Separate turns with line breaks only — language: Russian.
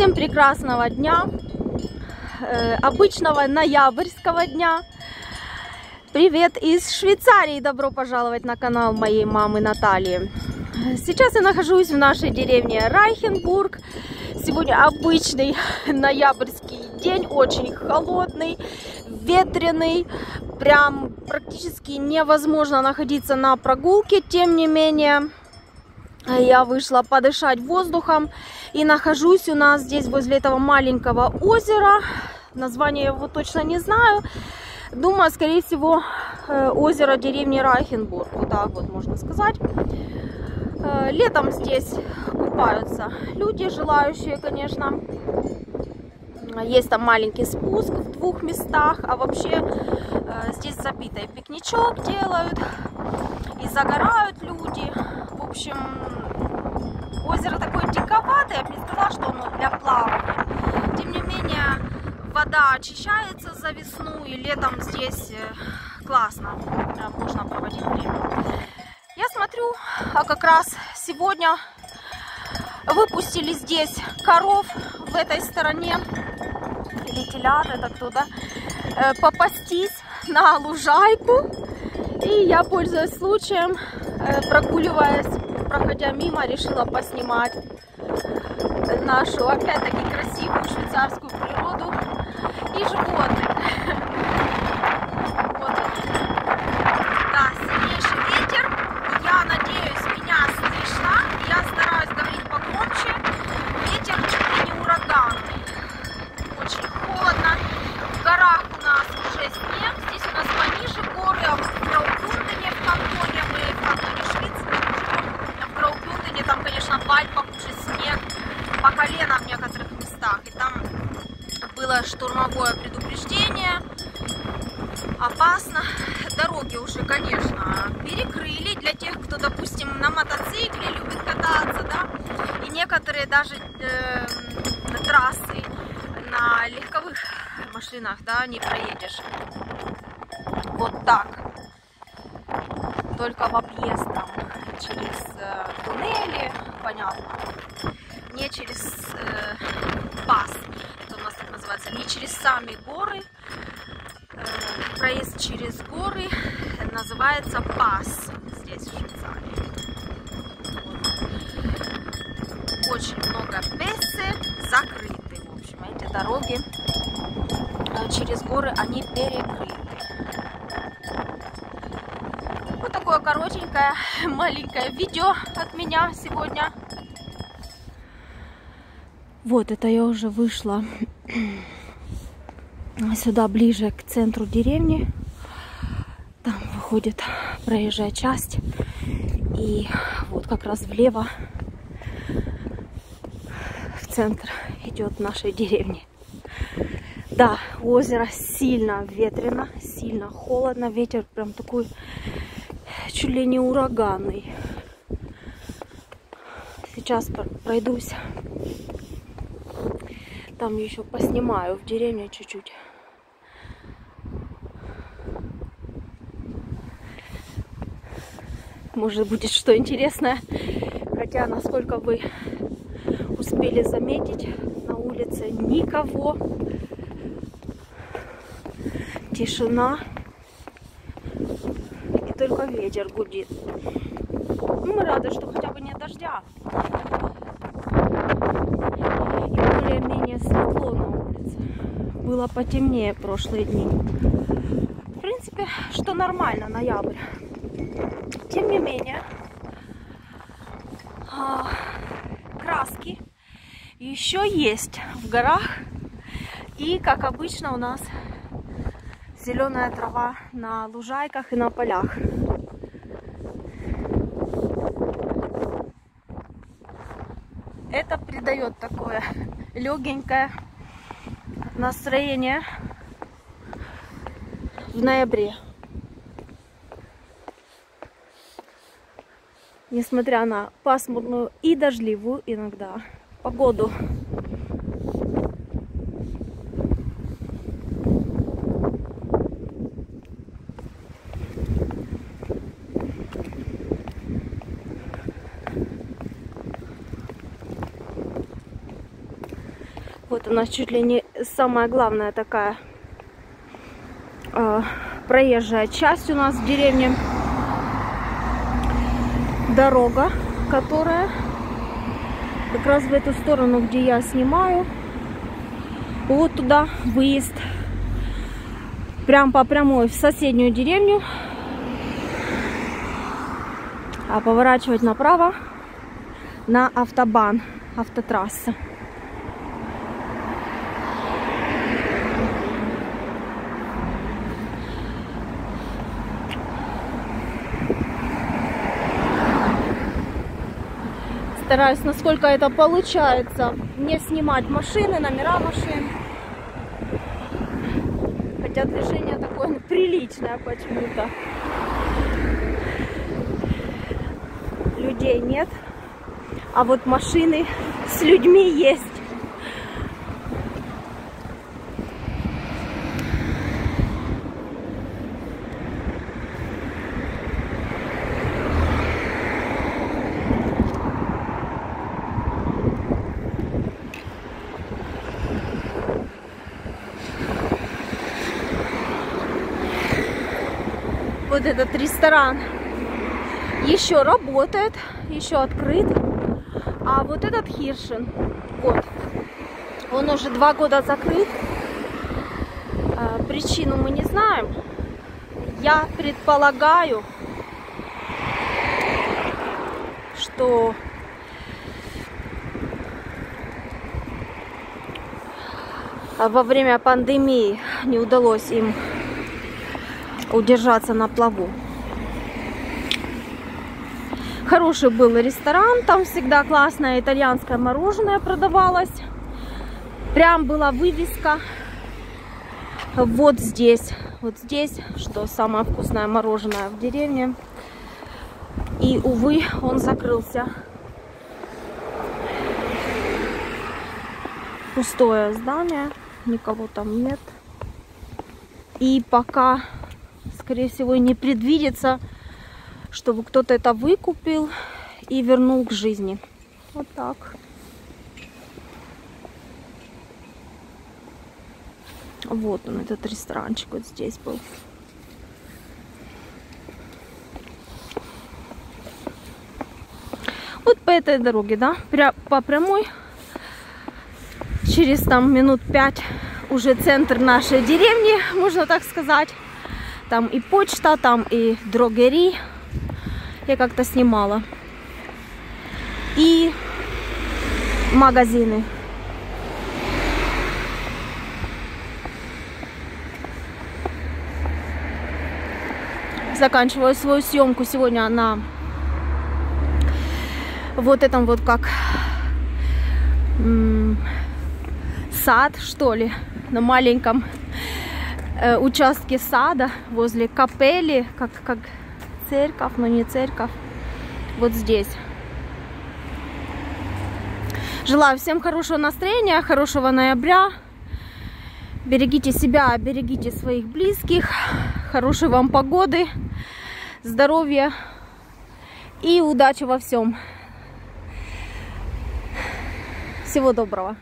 Всем прекрасного дня, э, обычного ноябрьского дня. Привет из Швейцарии, добро пожаловать на канал моей мамы Натальи. Сейчас я нахожусь в нашей деревне Райхенбург. Сегодня обычный ноябрьский день, очень холодный, ветреный. Прям практически невозможно находиться на прогулке. Тем не менее, я вышла подышать воздухом и нахожусь у нас здесь возле этого маленького озера. Название его точно не знаю. Думаю, скорее всего, э, озеро деревни Райхенбург. Вот так вот можно сказать. Э, летом здесь купаются люди, желающие, конечно. Есть там маленький спуск в двух местах, а вообще э, здесь забитый пикничок делают и загорают люди. В общем, озеро такое диковатое, я бы не сказала, что оно для плавания. Тем не менее, вода очищается за весну, и летом здесь э, классно, можно проводить время. Я смотрю, а как раз сегодня выпустили здесь коров в этой стороне, или телят, это кто-то, э, попастись на лужайку. И я, пользуясь случаем, э, прогуливаясь, проходя мимо, решила поснимать нашу, опять-таки, красивую швейцарскую природу и животных. Вот. Да, сильнейший ветер. Я надеюсь, меня слышно. Я стараюсь говорить погромче. Ветер чуть ли не ураганный. Очень холодно. В горах у нас уже снег. Здесь у нас пониже горы, а в Граубюндене, в кантоне, мы в кантоне Швиц живем. В Граубюндене там, конечно, в Альпах уже снег по колено в некоторых местах. И там было штурмовое предупреждение. Опасно. Дороги уже, конечно, перекрыли для тех, кто, допустим, на мотоцикле любит кататься, да. И некоторые даже э, трассы на легковых машинах, да, не проедешь. Вот так. Только в объезд там через э, туннели, понятно. Не через сами горы. Э, проезд через горы называется пас здесь в Швейцарии. Вот. Очень много пессы закрыты, в общем, эти дороги э, через горы, они перекрыты. Вот такое коротенькое, маленькое видео от меня сегодня. Вот, это я уже вышла сюда ближе к центру деревни. Там выходит проезжая часть. И вот как раз влево в центр идет нашей деревни. Да, озеро сильно ветрено, сильно холодно. Ветер прям такой чуть ли не ураганный. Сейчас пройдусь. Там еще поснимаю в деревне чуть-чуть. Может будет что интересное. Хотя, насколько вы успели заметить, на улице никого. Тишина. И только ветер гудит. Ну, мы рады, что хотя бы нет дождя. Более-менее светло на улице. Было потемнее прошлые дни. В принципе, что нормально, ноябрь. Тем не менее, краски еще есть в горах. И, как обычно, у нас зеленая трава на лужайках и на полях. Это придает такое легенькое настроение в ноябре. Несмотря на пасмурную и дождливую иногда погоду. Вот у нас чуть ли не самая главная такая э, проезжая часть у нас в деревне. Дорога, которая как раз в эту сторону, где я снимаю. Вот туда выезд. Прям по прямой в соседнюю деревню. А поворачивать направо на автобан, автотрасса. Стараюсь, насколько это получается, не снимать машины, номера машин. Хотя движение такое приличное почему-то. Людей нет, а вот машины с людьми есть. Вот этот ресторан еще работает, еще открыт. А вот этот Хиршин, вот, он уже два года закрыт. А, причину мы не знаем. Я предполагаю, что во время пандемии не удалось им удержаться на плаву. Хороший был ресторан, там всегда классное итальянское мороженое продавалось. Прям была вывеска вот здесь, вот здесь, что самое вкусное мороженое в деревне. И, увы, он закрылся. Пустое здание, никого там нет. И пока скорее всего, и не предвидится, чтобы кто-то это выкупил и вернул к жизни. Вот так. Вот он, этот ресторанчик вот здесь был. Вот по этой дороге, да, пря по прямой, через там минут пять уже центр нашей деревни, можно так сказать. Там и почта, там и дрогери. Я как-то снимала. И магазины. Заканчиваю свою съемку сегодня на вот этом вот как сад, что ли, на маленьком э, участке сада возле капели, как, как церковь, но не церковь, вот здесь. Желаю всем хорошего настроения, хорошего ноября. Берегите себя, берегите своих близких. Хорошей вам погоды, здоровья и удачи во всем. Всего доброго.